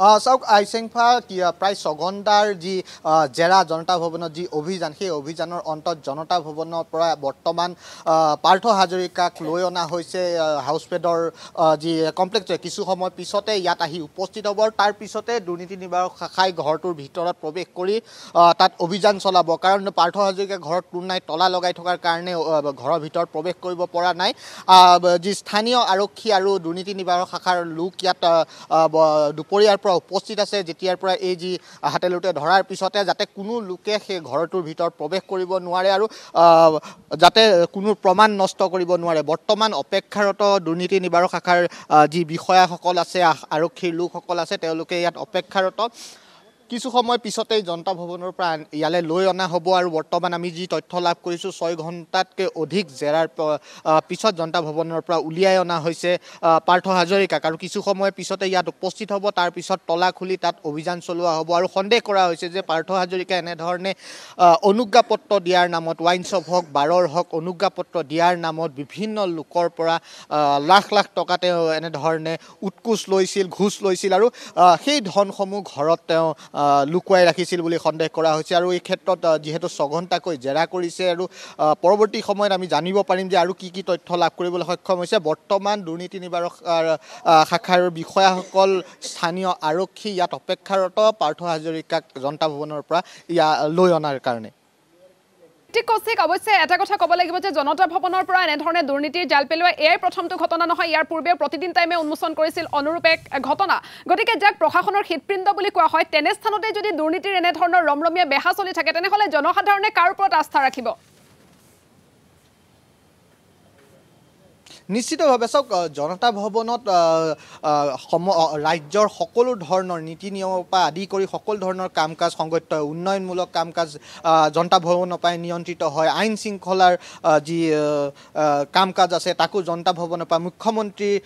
চাওক আইচেংফা প্ৰায় ছঘণ্টাৰ যি জেৰা জনতা ভৱনত যি অভিযান সেই অভিযানৰ অন্তত জনতা ভৱনৰ পৰা বৰ্তমান পাৰ্থ হাজৰিকাক লৈ অনা হৈছে হাউচপেডৰ যি কমপ্লেক্স কিছু সময় পিছতে ইয়াত আহি উপস্থিত হ'ব তাৰ পিছতে দুৰ্নীতি নিবাৰক শাখাই ঘৰটোৰ ভিতৰত প্ৰৱেশ কৰি তাত অভিযান চলাব। কাৰণ পাৰ্থ হাজৰিকা ঘৰত কোন নাই তলা লগাই থকাৰ কাৰণে ঘৰৰ ভিতৰত প্ৰৱেশ কৰিব পৰা নাই। যি স্থানীয় আৰক্ষী আৰু দুৰ্নীতি নিবাৰক শাখাৰ লোক ইয়াত দুপৰীয়াৰ পৰা উপস্থিত আছে যেতিয়াৰ পৰা এই যি হাতেলোতে ধৰাৰ পিছতে যাতে কোনো লোকে সেই ঘৰটোৰ ভিতৰত প্ৰৱেশ কৰিব নোৱাৰে আৰু যাতে কোনো প্ৰমাণ নষ্ট কৰিব নোৱাৰে। বৰ্তমান অপেক্ষাৰত দুৰ্নীতি নিবাৰক শাখাৰ যি বিষয়াসকল আছে আৰক্ষীৰ লোকসকল আছে তেওঁলোকে ইয়াত অপেক্ষাৰত। কিছু সময় পিছতেই জনতা ভৱনৰ পৰা ইয়ালৈ লৈ অনা হ'ব আৰু বৰ্তমান আমি যি তথ্য লাভ কৰিছোঁ ছয় ঘণ্টাতকৈ অধিক জেৰাৰ পিছত জনতা ভৱনৰ পৰা উলিয়াই অনা হৈছে পাৰ্থ হাজৰিকাক। আৰু কিছু সময় পিছতে ইয়াত উপস্থিত হ'ব তাৰপিছত তলা খুলি তাত অভিযান চলোৱা হ'ব আৰু সন্দেহ কৰা হৈছে যে পাৰ্থ হাজৰিকা এনেধৰণে অনুজ্ঞাপত্ৰ দিয়াৰ নামত ৱাইন শ্বপ হওক বাৰৰ হওক অনুজ্ঞাপত্ৰ দিয়াৰ নামত বিভিন্ন লোকৰ পৰা লাখ লাখ টকা তেওঁ এনেধৰণে উৎকোচ লৈছিল ঘোচ লৈছিল আৰু সেই ধনসমূহ ঘৰত তেওঁ লুকুৱাই ৰাখিছিল বুলি সন্দেহ কৰা হৈছে। আৰু এই ক্ষেত্ৰত যিহেতু ছঘণ্টাকৈ জেৰা কৰিছে আৰু পৰৱৰ্তী সময়ত আমি জানিব পাৰিম যে আৰু কি কি তথ্য লাভ কৰিবলৈ সক্ষম হৈছে। বৰ্তমান দুৰ্নীতি নিবাৰক শাখাৰ বিষয়াসকল স্থানীয় আৰক্ষী ইয়াত অপেক্ষাৰত। পাৰ্থ হাজৰিকাক জনতা ভৱনৰ পৰা ইয়াত লৈ অনাৰ কাৰণে। ঠিক কৌশিক অৱশ্যে এটা কথা ক'ব লাগিব যে জনতা ভৱনৰ পৰা এনেধৰণে দুৰ্নীতিৰ জাল পেলোৱা এয়াই প্ৰথমটো ঘটনা নহয় ইয়াৰ পূৰ্বেও প্ৰতিদিন টাইমে উন্মোচন কৰিছিল অনুৰূপ এক ঘটনা। গতিকে যাক প্ৰশাসনৰ হৃদপিণ্ড বুলি কোৱা হয় তেনে স্থানতে যদি দুৰ্নীতিৰ এনেধৰণৰ ৰমৰমীয়া বেহা চলি থাকে তেনেহ'লে জনসাধাৰণে কাৰ ওপৰত আস্থা ৰাখিব? নিশ্চিতভাৱে চাওক জনতা ভৱনত সম ৰাজ্যৰ সকলো ধৰণৰ নীতি নিয়মৰ পৰা আদি কৰি সকলো ধৰণৰ কাম কাজ সংগঠিত হয় উন্নয়নমূলক কাম কাজ জনতা ভৱনৰ পৰাই নিয়ন্ত্ৰিত হয়। আইন শৃংখলাৰ যি কাম কাজ আছে তাকো জনতা ভৱনৰ পৰা মুখ্যমন্ত্ৰীৰ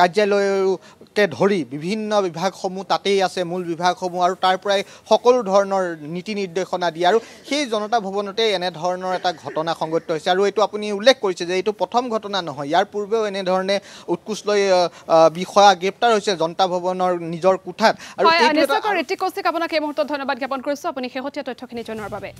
কাৰ্যালয়কে ধৰি বিভিন্ন বিভাগসমূহ তাতেই আছে মূল বিভাগসমূহ আৰু তাৰ পৰাই সকলো ধৰণৰ নীতি নিৰ্দেশনা দিয়ে আৰু সেই জনতা ভৱনতে এনেধৰণৰ এটা ঘটনা সংঘটিত হৈছে। আৰু এইটো আপুনি উল্লেখ কৰিছে যে এইটো প্ৰথম ঘটনা নহয় ইয়াৰ পূৰ্বেও এনেধৰণে উৎকোচ লৈ বিষয়া গ্ৰেপ্তাৰ হৈছে জনতা ভৱনৰ নিজৰ কোঠাত। আৰু আপোনাক এই মুহূৰ্তত ধন্যবাদ জ্ঞাপন কৰিছোঁ। আপুনি শেহতীয়া তথ্যখিনি জনোৱাৰ বাবে।